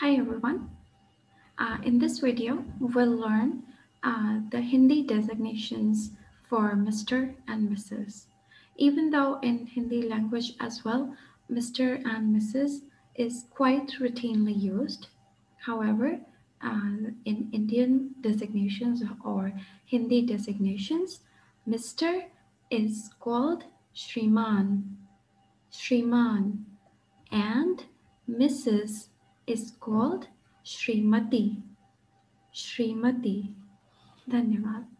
Hi everyone. Uh, in this video, we'll learn uh, the Hindi designations for Mr. and Mrs. Even though in Hindi language as well, Mr. and Mrs. is quite routinely used. However, uh, in Indian designations or Hindi designations, Mr. is called Shriman, Shriman, and Mrs. is called Srimati. Srimati. धन्यवाद